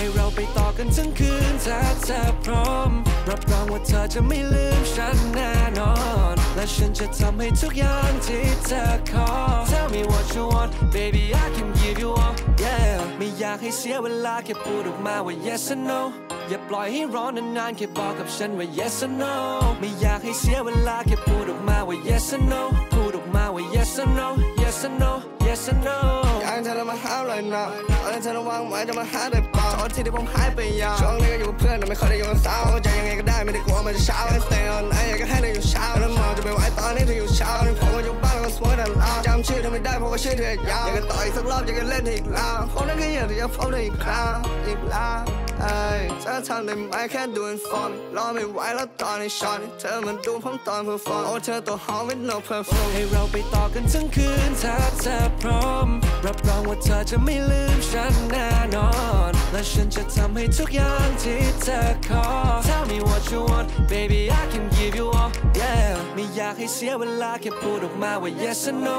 ให้เราไปต่อกันทั้งคืนถ้าเธอพร้อม รับรองว่าเธอจะไม่ลืมฉันแน่นอน และฉันจะทำให้ทุกอย่างที่เธอขอ Tell me what you want baby I can give you all yeah ไม่อยากให้เสียเวลาแค่พูดออกมาว่า yes or no อย่าปล่อยให้รอนานๆแค่บอกกับฉันว่า yes or no ไม่อยากให้เสียเวลาแค่พูดออกมาว่า yes or no พูดออกมาว่า yes or no yes or no yes or no อยากให้เธอมาหาเลยนะตอนนี้เธอระวังไว้จะมาหาได้เปล่าตอนที่ที่ผมหายไปยาวช่วงนี้ก็อยู่กับเพื่อนแต่ไม่ค่อยได้อยู่กับสาวใจยังไงก็ได้ไม่ได้กลัวมันจะเช้า I stay on night อยากให้เธออยู่เช้าแล้วมองจะไปไหวตอนนี้เธออยู่เช้านี่ผมก็อยู่บ้านแล้วก็สวยแต่ลาจำชื่อเธอไม่ได้เพราะว่าชื่อเธอยาวอยากจะต่ออีกสักรอบอยากจะเล่นอีกลาวคนนั้นก็อยากจะพบเธออีกครั้งอีกลาวเอ้ยเธอทำได้ไหมแค่ดูนฟอร์มรอไม่ไหวแล้วตอนนี้ช็อตเธอมันดูผมตอนเพอร์ฟอร์มโอ้เธอตัวหอม with no perfume ให้เราไปต่อกันทั้งคืนถ้าเธอพร้อม รับรองว่าเธอจะไม่ลืมฉันแน่นอน และฉันจะทำให้ทุกอย่างที่เธอขอ Tell me what you want baby I can give you all yeah ไม่อยากให้เสียเวลาแค่พูดออกมาว่า yes or no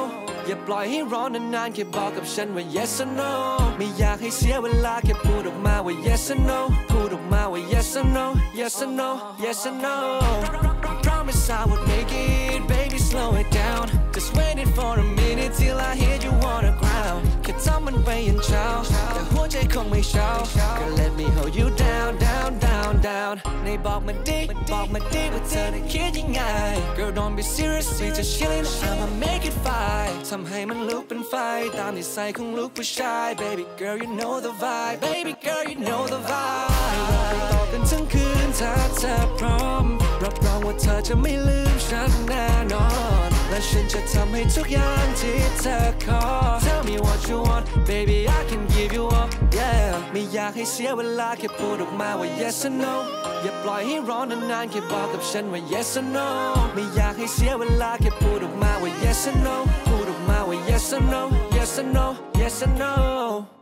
อย่าปล่อยให้รอนานๆแค่บอกกับฉันว่า yes or no ไม่อยากให้เสียเวลาแค่พูดออกมาว่า yes or no พูดออกมาว่า yes or no yes or no yes or no Promise I would make it baby slow it down ไปยันเช้าแต่หัวใจคงไม่เช้า ก็ let me hold you down down down down ในบอกมาดิบอกมาดิว่าเธอได้คิดยังไง Girl don't be serious we just chillin' I'ma make it fine ทำให้มันลุกเป็นไฟ ตามนิสัยของลูกผู้ชาย Baby girl you know the vibe Baby girl you know the vibe เราไปต่อกันทั้งคืนถ้าเธอพร้อมรับรองว่าเธอจะไม่ลืมฉันแน่นอน ฉันจะทำให้ทุกอย่างที่เธอขอ Tell me what you want baby I can give you all yeah ไม่อยากให้เสียเวลาแค่พูดออกมาว่า yes or no อย่าปล่อยให้รอนานๆแค่บอกกับฉันว่า yes or no ไม่อยากให้เสียเวลาแค่พูดออกมาว่า yes or no พูดออกมาว่า yes or no yes or no yes or no